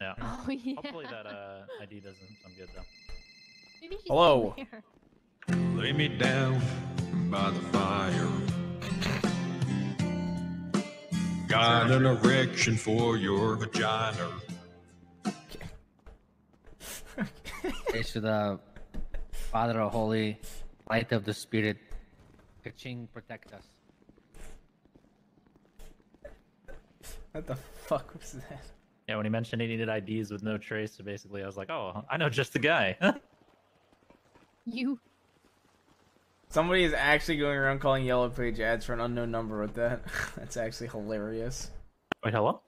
Yeah. Oh yeah. Hopefully that uh ID doesn't sound good though. Maybe he's Hello. Lay me down by the fire. Got an erection for your vagina. Praise to the Father of Holy, Light of the Spirit. Kaching protect us. What the fuck was that? Yeah, when he mentioned he needed IDs with no trace, so basically I was like, oh, I know just the guy. You. Somebody is actually going around calling Yellow Page ads for an unknown number with that. That's actually hilarious. Wait, hello?